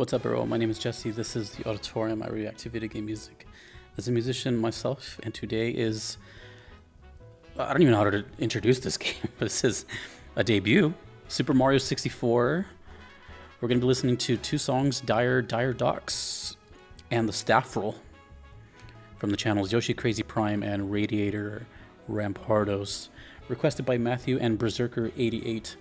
What's up, everyone? My name is Jesse. This is the Auditorium. I react to video game music as a musician myself, and today is. I don't even know how to introduce this game. this is a debut Super Mario 64. We're going to be listening to two songs Dire, Dire Docks, and The Staff Roll from the channels Yoshi Crazy Prime and Radiator Rampardos, requested by Matthew and Berserker88.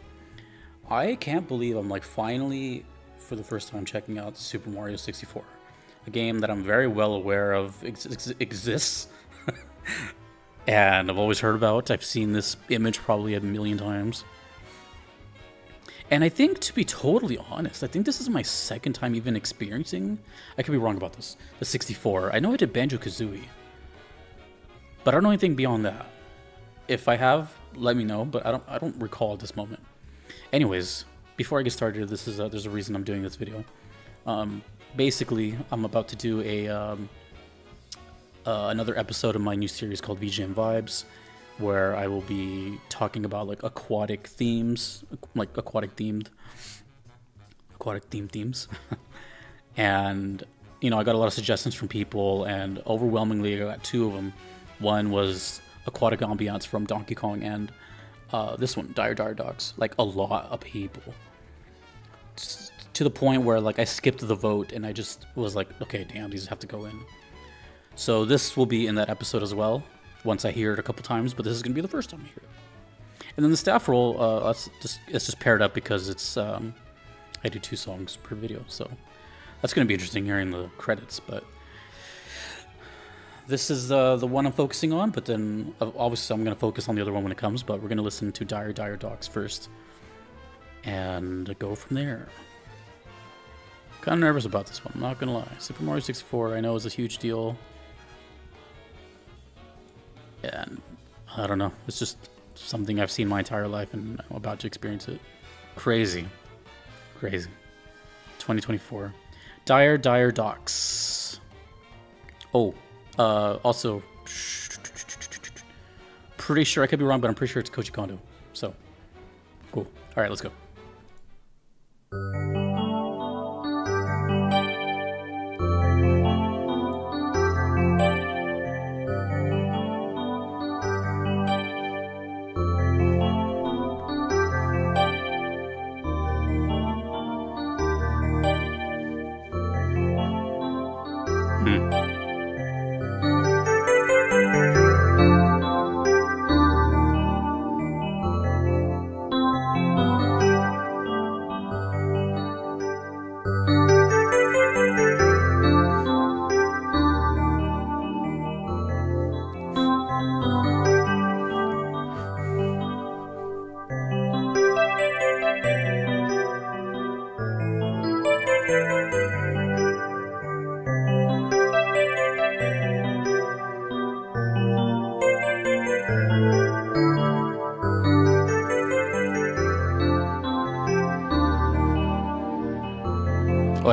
I can't believe I'm like finally for the first time checking out Super Mario 64, a game that I'm very well aware of ex ex exists. and I've always heard about. I've seen this image probably a million times. And I think, to be totally honest, I think this is my second time even experiencing. I could be wrong about this. The 64. I know I did Banjo Kazooie, but I don't know anything beyond that. If I have, let me know. But I don't. I don't recall at this moment. Anyways, before I get started, this is a, there's a reason I'm doing this video. Um, basically, I'm about to do a um, uh, another episode of my new series called VGM Vibes, where I will be talking about like aquatic themes, like aquatic themed, aquatic themed themes, and you know I got a lot of suggestions from people, and overwhelmingly I got two of them. One was aquatic ambience from Donkey Kong, and uh, this one, Dire Dire Docks. Like a lot of people to the point where like I skipped the vote and I just was like, okay, damn, these have to go in. So this will be in that episode as well, once I hear it a couple times, but this is gonna be the first time I hear it. And then the staff roll, uh, let's just it's just paired up because it's um, I do two songs per video, so that's gonna be interesting hearing the credits. But this is uh, the one I'm focusing on, but then uh, obviously I'm gonna focus on the other one when it comes. But we're gonna listen to Dire Dire Docks first and go from there. Kind of nervous about this one, I'm not gonna lie. Super Mario 64, I know is a huge deal. And I don't know, it's just something I've seen my entire life and I'm about to experience it. Crazy. Crazy. 2024. Dire Dire Docks. Oh, uh, also, pretty sure I could be wrong, but I'm pretty sure it's Koji Kondo. So, cool. All right, let's go.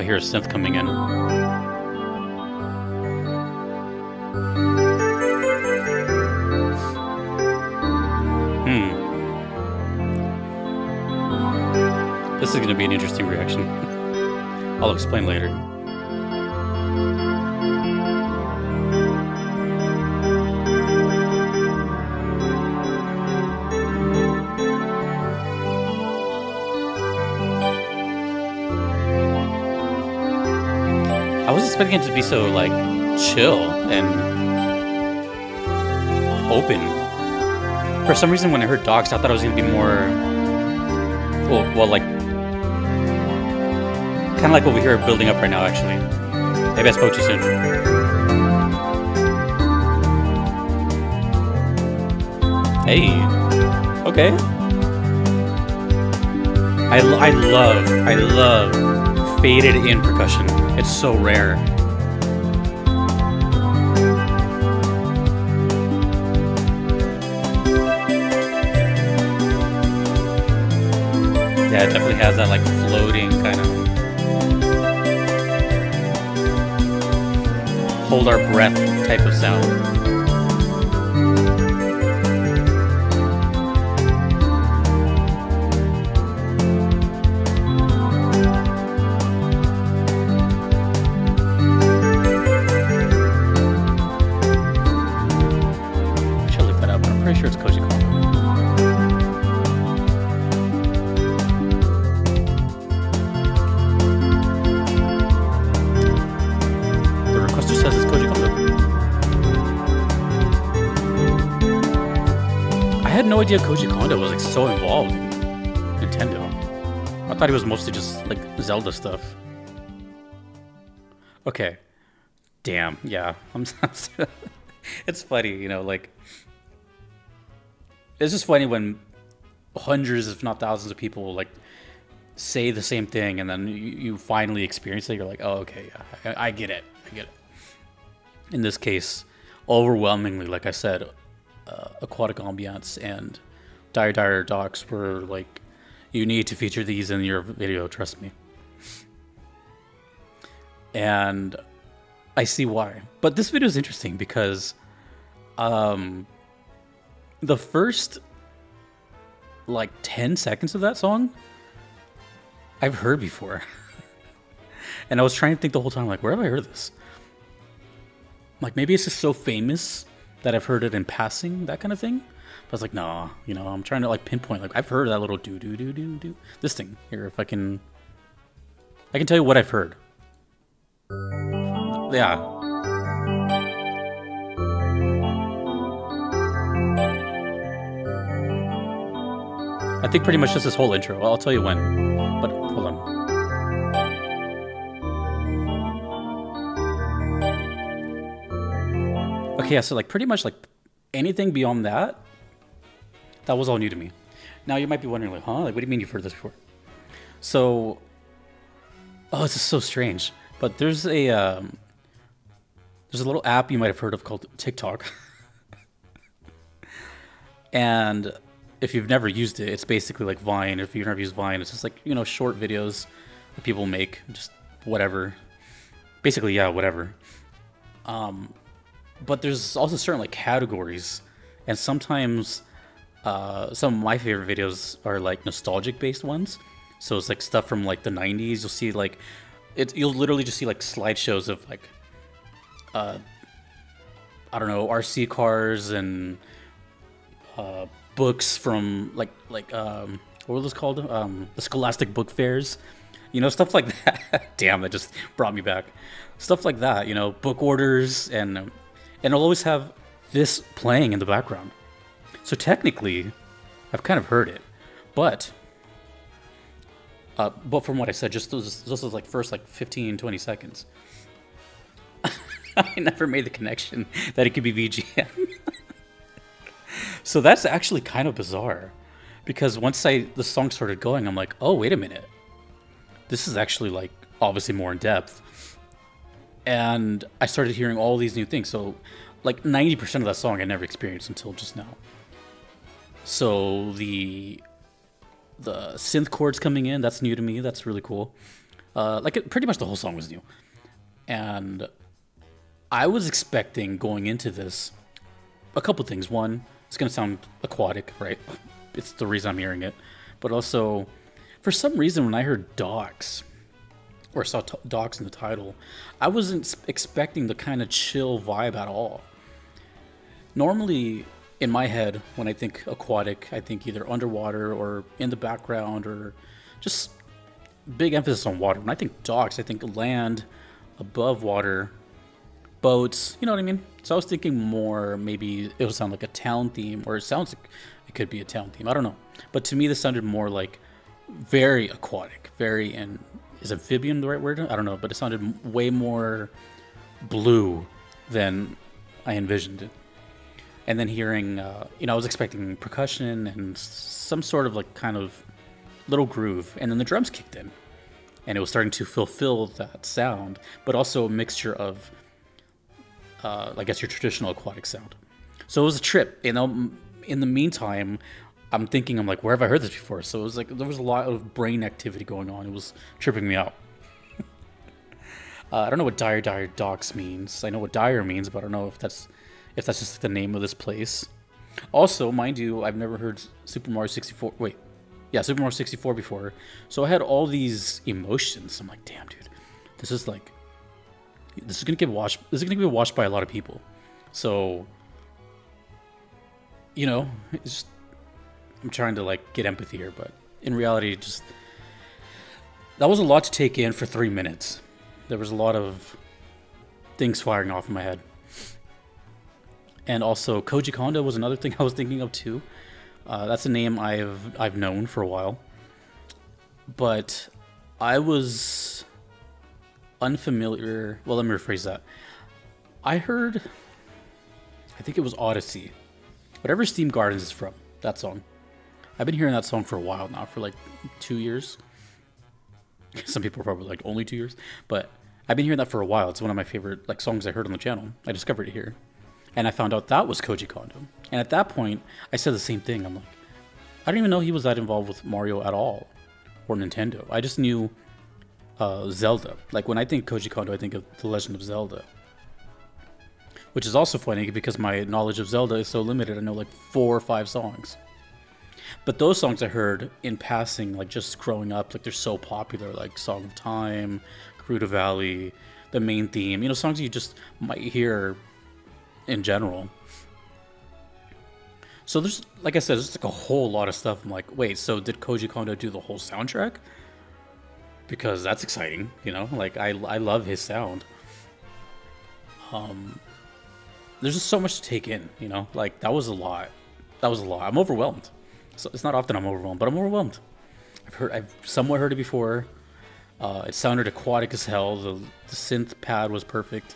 Hear a synth coming in. Hmm. This is going to be an interesting reaction. I'll explain later. Expecting it to be so like chill and open. For some reason, when I heard dogs, I thought it was gonna be more, well, well, like kind of like what we hear building up right now. Actually, maybe I spoke too soon. Hey, okay. I, I love, I love faded in percussion. It's so rare. Yeah, it definitely has that like floating kind of hold our breath type of sound. No idea Koji Kondo was like so involved in Nintendo. I thought he was mostly just like Zelda stuff. Okay. Damn. Yeah. I'm. it's funny, you know, like it's just funny when hundreds, if not thousands, of people like say the same thing, and then you, you finally experience it. You're like, oh, okay, yeah, I, I get it. I get it. In this case, overwhelmingly, like I said, uh, aquatic ambience and dire dire docks were like, you need to feature these in your video. Trust me. And I see why. But this video is interesting because um, the first like 10 seconds of that song I've heard before. and I was trying to think the whole time, like, where have I heard this? Like, maybe it's just so famous that I've heard it in passing, that kind of thing. But I was like, nah, you know, I'm trying to like pinpoint, like, I've heard that little do do do do do. This thing here, if I can, I can tell you what I've heard. Yeah, I think pretty much just this whole intro. I'll tell you when. But hold on. Okay, yeah, so like pretty much like anything beyond that, that was all new to me. Now you might be wondering like, huh? Like what do you mean you've heard this before? So, oh, this is so strange. But there's a um, there's a little app you might have heard of called TikTok. and if you've never used it, it's basically like Vine. If you've never used Vine, it's just like, you know, short videos that people make, just whatever. Basically, yeah, whatever. Um, but there's also certain like categories, and sometimes uh, some of my favorite videos are like nostalgic based ones. So it's like stuff from like the 90s. You'll see like, it, you'll literally just see like slideshows of like, uh, I don't know, RC cars and uh, books from like like um what was this called? Um, the Scholastic Book Fairs, you know, stuff like that. Damn, that just brought me back. Stuff like that, you know, book orders, and and I'll always have this playing in the background. So technically, I've kind of heard it, but uh, but from what I said, just those those like first like 15, 20 seconds. I never made the connection that it could be VGM. So that's actually kind of bizarre, because once I the song started going, I'm like, oh wait a minute, this is actually like obviously more in depth, and I started hearing all these new things. So like 90% of that song I never experienced until just now. So the the synth chords coming in, that's new to me. That's really cool. Uh, like it, pretty much the whole song was new, and I was expecting going into this a couple things. One, it's to sound aquatic, right? It's the reason I'm hearing it. But also, for some reason, when I heard or saw docks in the title, I wasn't expecting the kind of chill vibe at all. Normally, in my head, when I think aquatic, I think either underwater or in the background or just big emphasis on water. When I think docks, I think land, above water, boats, you know what I mean? So I was thinking more maybe it would sound like a town theme, or it sounds like it could be a town theme. I don't know. But to me, this sounded more like very aquatic, very, and is amphibian the right word? I don't know, but it sounded way more blue than I envisioned it. And then hearing, uh, you know, I was expecting percussion and some sort of like kind of little groove, and then the drums kicked in, and it was starting to fulfill that sound, but also a mixture of uh, I guess your traditional aquatic sound. So it was a trip. You know, in the meantime, I'm thinking, I'm like, where have I heard this before? So it was like there was a lot of brain activity going on. It was tripping me out. uh, I don't know what dire dire docks means. I know what dire means, but I don't know if that's if that's just the name of this place. Also, mind you, I've never heard Super Mario 64. Wait, yeah, Super Mario 64 before. So I had all these emotions. I'm like, damn, dude, this is like this is gonna get watched. This is gonna get watched by a lot of people. So, you know, it's just, I'm trying to like get empathy here, but in reality, just that was a lot to take in for three minutes. There was a lot of things firing off in my head. And also, Koji Kondo was another thing I was thinking of too. Uh, that's a name I've I've known for a while, but I was unfamiliar. Well, let me rephrase that. I heard, I think it was Odyssey, whatever Steam Gardens is from. That song. I've been hearing that song for a while now, for like two years. Some people are probably like only two years, but I've been hearing that for a while. It's one of my favorite like songs I heard on the channel. I discovered it here, and I found out that was Koji Kondo. And at that point, I said the same thing. I'm like, I didn't even know he was that involved with Mario at all, or Nintendo. I just knew uh, Zelda. Like when I think Koji Kondo, I think of The Legend of Zelda. Which is also funny because my knowledge of Zelda is so limited. I know like four or five songs. But those songs I heard in passing, like just growing up, like they're so popular, like Song of Time, Gerudo Valley, the main theme, you know, songs you just might hear in general. So there's, like I said, there's like a whole lot of stuff. I'm like, wait, so did Koji Kondo do the whole soundtrack? Because that's exciting, you know. Like I, I love his sound. Um, there's just so much to take in, you know. Like that was a lot. That was a lot. I'm overwhelmed. So it's not often I'm overwhelmed, but I'm overwhelmed. I've heard, I've somewhat heard it before. Uh, it sounded aquatic as hell. The, the synth pad was perfect.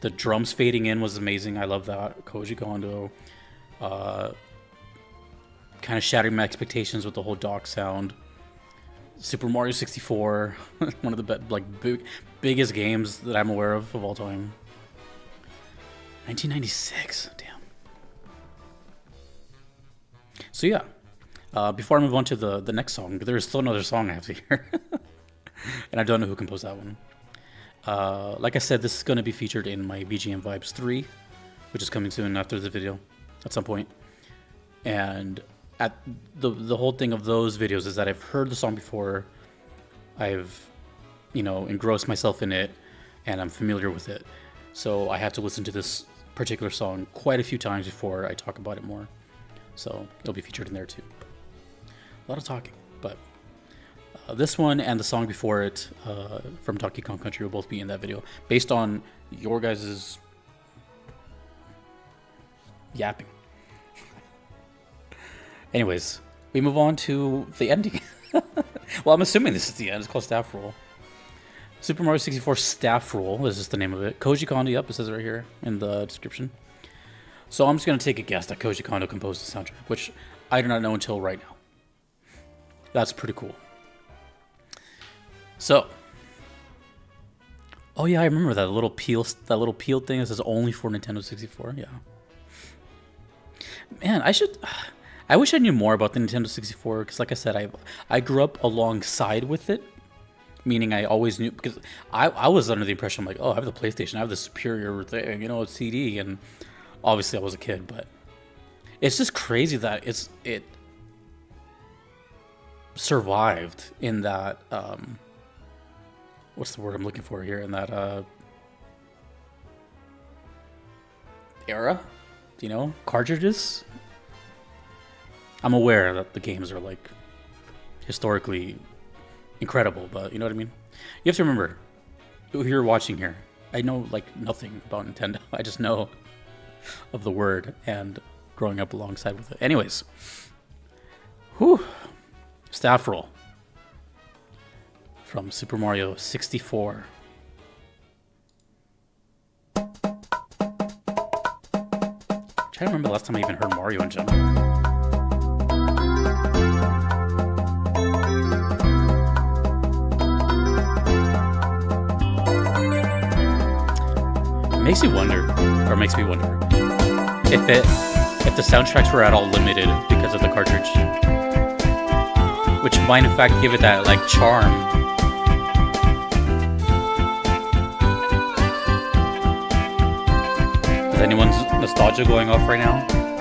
The drums fading in was amazing. I love that. Koji Kondo. Uh, kind of shattering my expectations with the whole dock sound. Super Mario 64, one of the like big, biggest games that I'm aware of of all time. 1996, damn. So yeah, uh, before I move on to the the next song, there is still another song I have to hear, and I don't know who composed that one. Uh, like I said, this is going to be featured in my VGM Vibes 3, which is coming soon after the video at some point. And at the the whole thing of those videos is that I've heard the song before, I've you know engrossed myself in it, and I'm familiar with it. So I have to listen to this particular song quite a few times before I talk about it more. So it'll be featured in there too. A lot of talking, but uh, this one and the song before it uh, from Donkey Kong Country will both be in that video, based on your guys's yapping. Anyways, we move on to the ending. well, I'm assuming this is the end. It's called Staff Roll. Super Mario 64 Staff Roll is just the name of it. Koji Kondo, yep, it says right here in the description. So I'm just going to take a guess that Koji Kondo composed the soundtrack, which I do not know until right now. That's pretty cool. So, oh yeah, I remember that little peel, that little peel thing that says only for Nintendo 64. Yeah. Man, I should. I wish I knew more about the Nintendo 64 because, like I said, I I grew up alongside with it, meaning I always knew because I I was under the impression I'm like, oh, I have the PlayStation, I have the superior thing, you know, CD, and obviously I was a kid, but it's just crazy that it's it survived in that um what's the word I'm looking for here? In that uh era? Do you know? Cartridges? I'm aware that the games are like historically incredible but you know what I mean? You have to remember who you're watching here I know like nothing about Nintendo. I just know of the word and growing up alongside with it. Anyways whew staff roll from Super Mario 64. I'm trying to remember the last time I even heard Mario in general. Makes you wonder, or makes me wonder, if it, if the soundtracks were at all limited because of the cartridge which might in fact give it that like charm. Is anyone's nostalgia going off right now?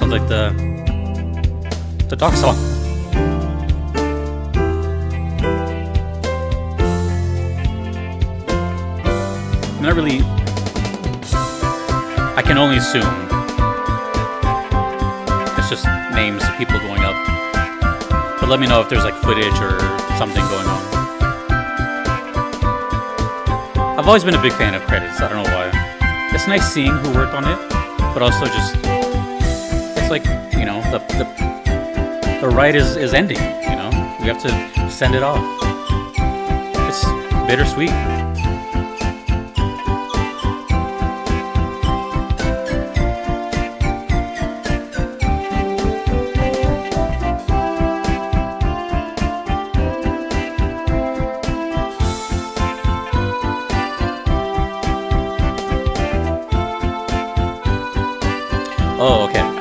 sounds like the the dog song. I'm not really. I can only assume it's just names of people going up. But let me know if there's like footage or something going on. I've always been a big fan of credits. I don't know why. It's nice seeing who worked on it, but also just like you know the the the ride is is ending. You know we have to send it off. It's bittersweet.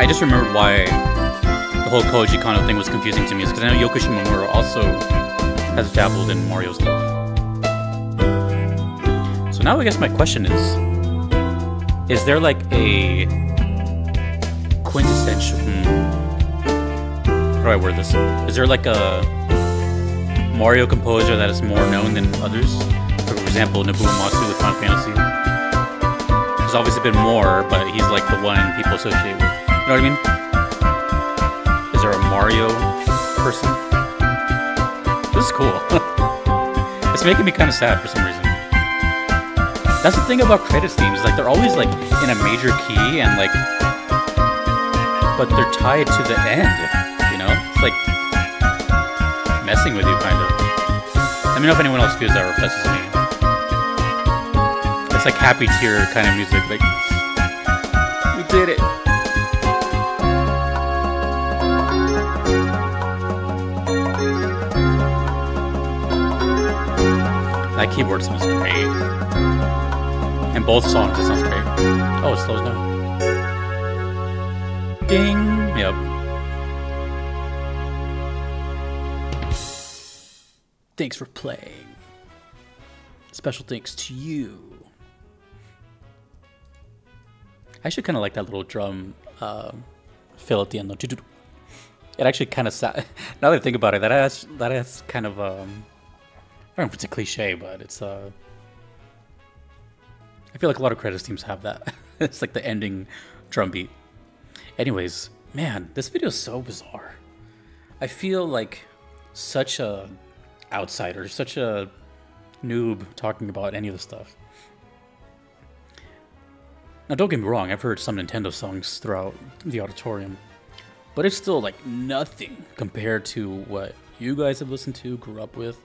Just remembered why the whole Koji Kondo thing was confusing to me. Because I know Yoko Shimomura also has dabbled in Mario stuff. So now I guess my question is: Is there like a quintessential? Hmm, how do I word this? Is there like a Mario composer that is more known than others? For example, Nobuo Uematsu with Final Fantasy. There's obviously been more, but he's like the one people associate with. You know what I mean? Is there a Mario person? This is cool. it's making me kind of sad for some reason. That's the thing about credits themes, like they're always like in a major key and like, but they're tied to the end. You know, it's like messing with you, kind of. Let me know if anyone else feels that or if that's me. It's like happy tear kind of music. Like, we did it. That keyboard sounds great. And both songs, it sounds great. Oh, it slows down. Ding. Yep. Thanks for playing. Special thanks to you. I actually kind of like that little drum uh, fill at the end though. It actually kind of now that I think about it, that has that has kind of um, I don't know if it's a cliche, but it's uh, I feel like a lot of credits teams have that. it's like the ending drum beat. Anyways, man, this video is so bizarre. I feel like such a outsider, such a noob talking about any of the stuff. Now, don't get me wrong, I've heard some Nintendo songs throughout the auditorium, but it's still like nothing compared to what you guys have listened to, grew up with,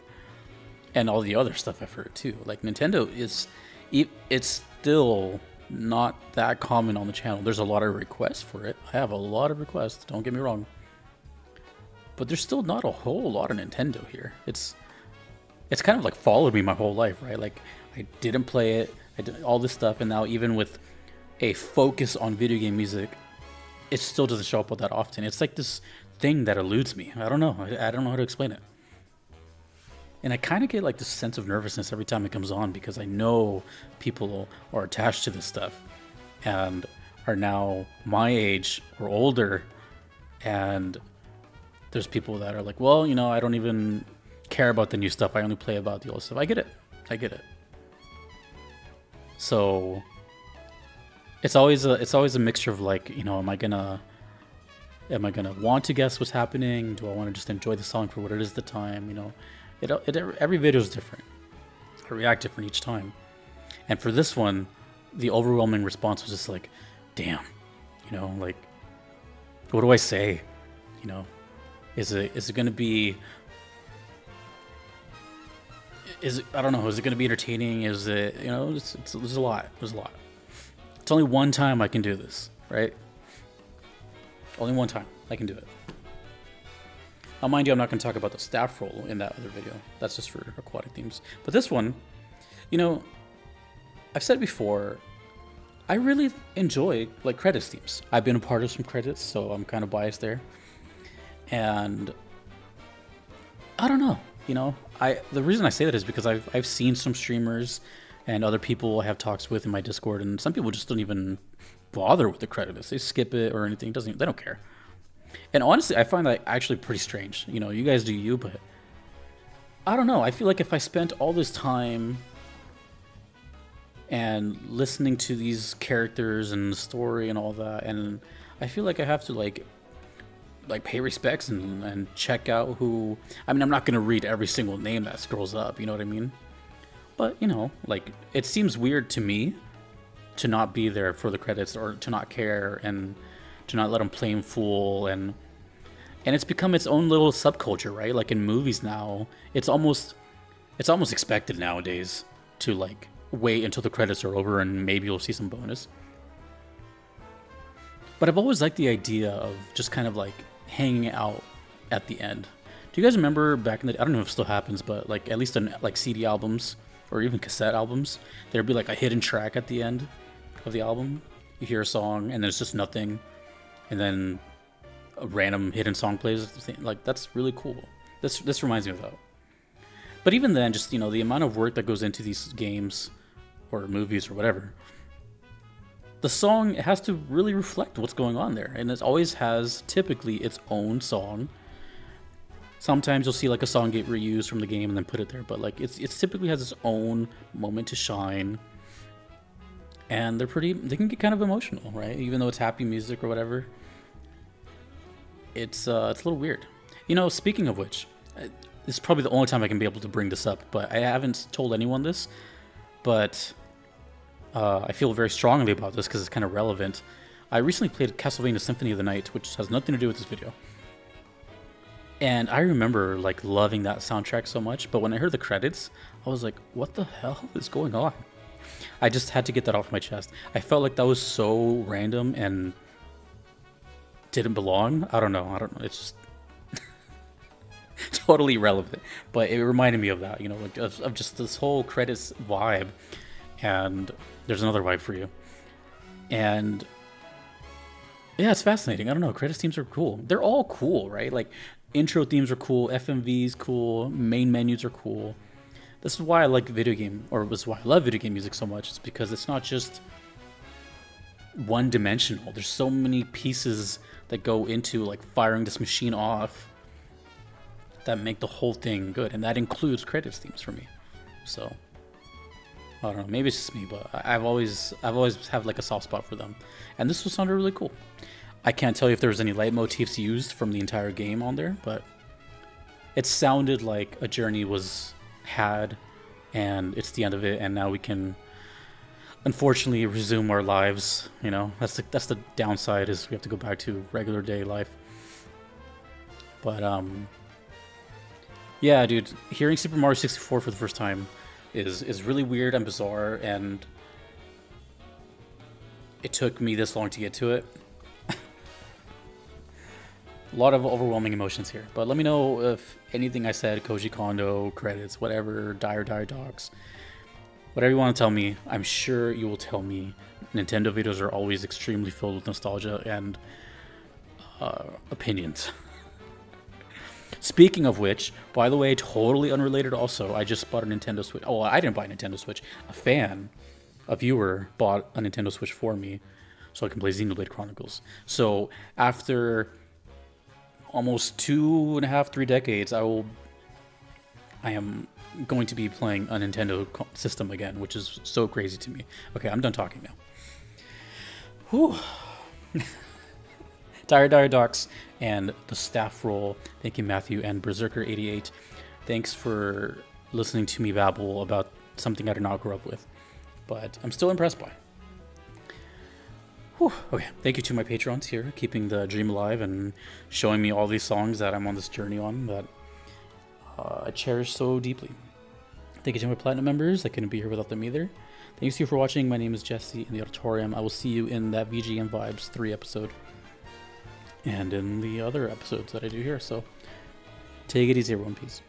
and all the other stuff I've heard too. Like Nintendo is, it's still not that common on the channel. There's a lot of requests for it. I have a lot of requests. Don't get me wrong, but there's still not a whole lot of Nintendo here. It's, it's kind of like followed me my whole life, right? Like I didn't play it, I did all this stuff, and now even with a focus on video game music, it still doesn't show up all that often. It's like this thing that eludes me. I don't know. I, I don't know how to explain it. And I kind of get like this sense of nervousness every time it comes on because I know people are attached to this stuff and are now my age or older. And there's people that are like, well, you know, I don't even care about the new stuff. I only play about the old stuff. I get it. I get it. So it's always a it's always a mixture of like you know am i gonna am i gonna want to guess what's happening do i want to just enjoy the song for what it is at the time you know it, it every video is different i react different each time and for this one the overwhelming response was just like damn you know like what do i say you know is it is it gonna be is it, I don't know. Is it going to be entertaining? Is it you know? It's, it's, there's a lot. There's a lot. It's only one time I can do this, right? Only one time I can do it. Mind you, I'm not going to talk about the staff roll in that other video. That's just for aquatic themes. But this one, you know, I've said before, I really enjoy like credits themes. I've been a part of some credits, so I'm kind of biased there. And I don't know, you know, I the reason I say that is because I've I've seen some streamers and other people I have talks with in my Discord, and some people just don't even bother with the credits. They skip it or anything. It doesn't they don't care. And honestly, I find that actually pretty strange. You know, you guys do you, but I don't know. I feel like if I spent all this time and listening to these characters and the story and all that and I feel like I have to like like pay respects and, and check out who I mean I'm not gonna read every single name that scrolls up, you know what I mean? But you know, like it seems weird to me to not be there for the credits or to not care and to not let them play him full and and it's become its own little subculture, right? Like in movies now, it's almost it's almost expected nowadays to like wait until the credits are over and maybe you'll see some bonus. But I've always liked the idea of just kind of like hanging out at the end. Do you guys remember back in the I don't know if it still happens, but like at least on like CD albums or even cassette albums, there'd be like a hidden track at the end of the album. You hear a song and there's just nothing, and then a random hidden song plays. Like that's really cool. This this reminds me of that. But even then, just you know, the amount of work that goes into these games or movies or whatever, the song has to really reflect what's going on there, and it always has typically its own song. Sometimes you'll see like a song get reused from the game and then put it there, but like it's it typically has its own moment to shine. And they're pretty they can get kind of emotional, right? Even though it's happy music or whatever. It's uh it's a little weird. You know, speaking of which, it's probably the only time I can be able to bring this up, but I haven't told anyone this. But uh, I feel very strongly about this because it's kind of relevant. I recently played Castlevania Symphony of the Night, which has nothing to do with this video. And I remember like loving that soundtrack so much, but when I heard the credits, I was like, what the hell is going on? I just had to get that off my chest. I felt like that was so random and didn't belong. I don't know. I don't know. It's just totally irrelevant. But it reminded me of that, you know, like of, of just this whole credits vibe. And there's another vibe for you. And yeah, it's fascinating. I don't know. Credits themes are cool. They're all cool, right? Like intro themes are cool, FMVs cool, main menus are cool. This is why I like video game, or this is why I love video game music so much. It's because it's not just one dimensional. There's so many pieces that go into like firing this machine off that make the whole thing good, and that includes credits themes for me. So I don't know. Maybe it's just me, but I've always I've always had like a soft spot for them, and this was sounded really cool. I can't tell you if there was any leitmotifs used from the entire game on there, but it sounded like a journey was had, and it's the end of it, and now we can unfortunately resume our lives. You know, that's the that's the downside is we have to go back to regular day life. But um, yeah, dude, hearing Super Mario 64 for the first time is is really weird and bizarre, and it took me this long to get to it. A lot of overwhelming emotions here, but let me know if anything I said, Koji Kondo, credits, whatever, Dire Dire Docks, whatever you want to tell me, I'm sure you will tell me. Nintendo videos are always extremely filled with nostalgia and uh, opinions. Speaking of which, by the way, totally unrelated also, I just bought a Nintendo Switch. Oh, I didn't buy a Nintendo Switch. A fan, a viewer, bought a Nintendo Switch for me so I can play Xenoblade Chronicles. So after almost two and a half, three decades, I will. I am going to be playing a Nintendo system again, which is so crazy to me. Okay, I'm done talking now. Whew. Dire Dire Docks and the staff roll. Thank you, Matthew and Berserker88. Thanks for listening to me babble about something I did not grow up with, but I'm still impressed by. Whew. Okay, thank you to my patrons here, keeping the dream alive and showing me all these songs that I'm on this journey on that uh, I cherish so deeply. Thank you to my platinum members. I couldn't be here without them either. Thanks to you for watching. My name is Jesse in the auditorium. I will see you in that VGM Vibes 3 episode and in the other episodes that I do here. So take it easy, everyone. Peace.